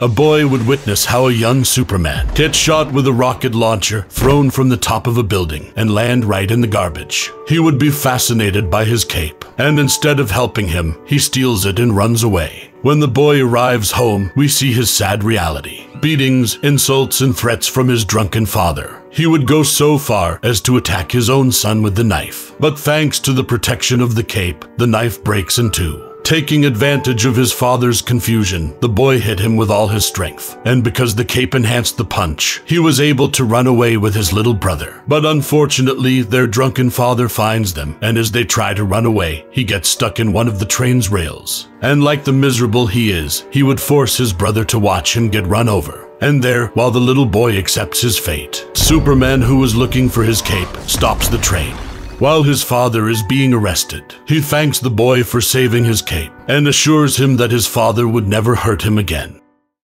a boy would witness how a young Superman gets shot with a rocket launcher thrown from the top of a building and land right in the garbage. He would be fascinated by his cape, and instead of helping him, he steals it and runs away. When the boy arrives home, we see his sad reality beatings, insults, and threats from his drunken father. He would go so far as to attack his own son with the knife. But thanks to the protection of the cape, the knife breaks in two. Taking advantage of his father's confusion, the boy hit him with all his strength, and because the cape enhanced the punch, he was able to run away with his little brother. But unfortunately, their drunken father finds them, and as they try to run away, he gets stuck in one of the train's rails. And like the miserable he is, he would force his brother to watch him get run over. And there, while the little boy accepts his fate, Superman, who was looking for his cape, stops the train. While his father is being arrested, he thanks the boy for saving his cape and assures him that his father would never hurt him again.